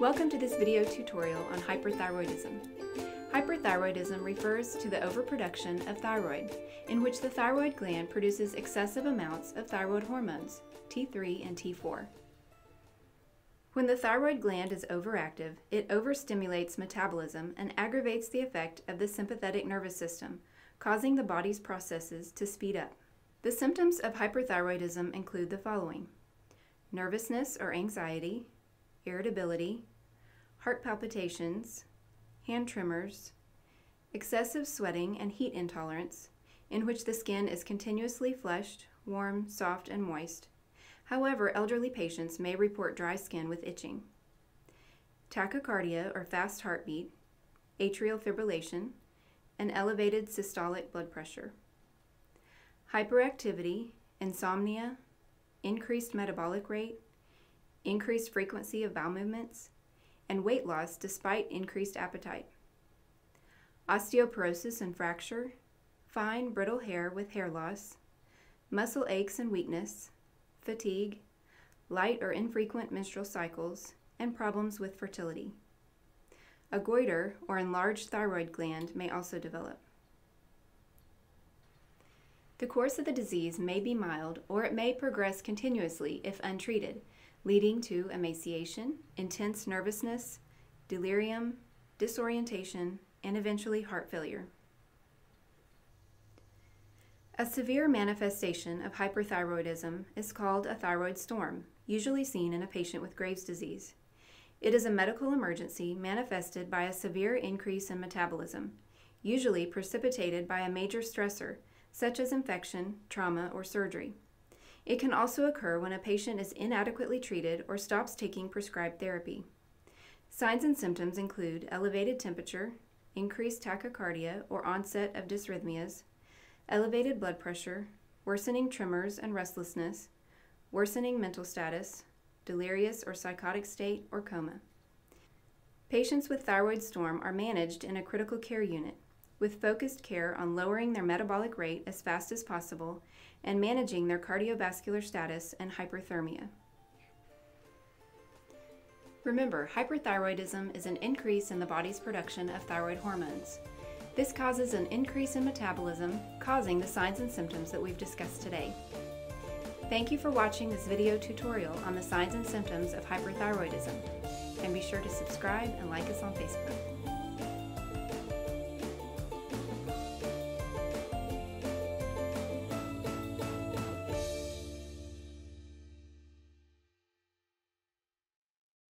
Welcome to this video tutorial on hyperthyroidism. Hyperthyroidism refers to the overproduction of thyroid, in which the thyroid gland produces excessive amounts of thyroid hormones, T3 and T4. When the thyroid gland is overactive, it overstimulates metabolism and aggravates the effect of the sympathetic nervous system, causing the body's processes to speed up. The symptoms of hyperthyroidism include the following nervousness or anxiety, irritability, heart palpitations, hand tremors, excessive sweating and heat intolerance, in which the skin is continuously flushed, warm, soft, and moist. However, elderly patients may report dry skin with itching. Tachycardia or fast heartbeat, atrial fibrillation, and elevated systolic blood pressure. Hyperactivity, insomnia, increased metabolic rate, increased frequency of bowel movements, and weight loss despite increased appetite. Osteoporosis and fracture, fine brittle hair with hair loss, muscle aches and weakness, fatigue, light or infrequent menstrual cycles, and problems with fertility. A goiter or enlarged thyroid gland may also develop. The course of the disease may be mild or it may progress continuously if untreated, leading to emaciation, intense nervousness, delirium, disorientation, and eventually heart failure. A severe manifestation of hyperthyroidism is called a thyroid storm, usually seen in a patient with Graves' disease. It is a medical emergency manifested by a severe increase in metabolism, usually precipitated by a major stressor, such as infection, trauma, or surgery. It can also occur when a patient is inadequately treated or stops taking prescribed therapy. Signs and symptoms include elevated temperature, increased tachycardia or onset of dysrhythmias, elevated blood pressure, worsening tremors and restlessness, worsening mental status, delirious or psychotic state, or coma. Patients with thyroid storm are managed in a critical care unit with focused care on lowering their metabolic rate as fast as possible and managing their cardiovascular status and hyperthermia. Remember, hyperthyroidism is an increase in the body's production of thyroid hormones. This causes an increase in metabolism, causing the signs and symptoms that we've discussed today. Thank you for watching this video tutorial on the signs and symptoms of hyperthyroidism, and be sure to subscribe and like us on Facebook.